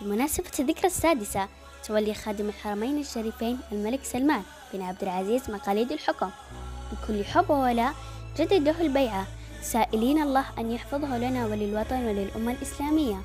بمناسبة الذكرى السادسة تولي خادم الحرمين الشريفين الملك سلمان بن عبد العزيز مقاليد الحكم. بكل حب وولاء جدده البيعة. سائلين الله أن يحفظه لنا وللوطن وللأمة الإسلامية.